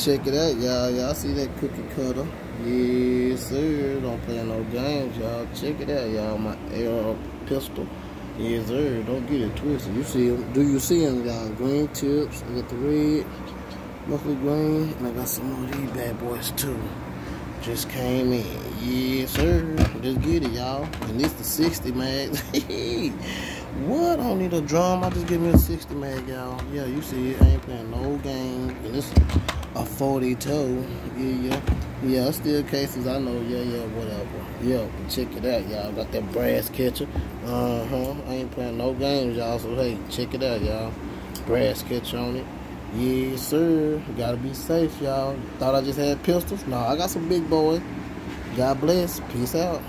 Check it out, y'all. Y'all see that cookie cutter? Yes, sir. Don't play no games, y'all. Check it out, y'all. My AR pistol. Yes, sir. Don't get it twisted. You see them? Do you see them, y'all? Green tips. I got the red, mostly green, and I got some of these bad boys too. Just came in. Yes, sir. Just get it, y'all. And this the 60 mag. what? Need a drum. I just give me a 60 mag, y'all. Yeah, you see it. I ain't playing no games. And this a 42. Yeah, yeah. Yeah, still cases. I know. Yeah, yeah, whatever. Yeah, check it out, y'all. Got that brass catcher. Uh-huh. I ain't playing no games, y'all. So, hey, check it out, y'all. Brass catcher on it. Yes, sir. Gotta be safe, y'all. Thought I just had pistols? No, I got some big boys. God bless. Peace out.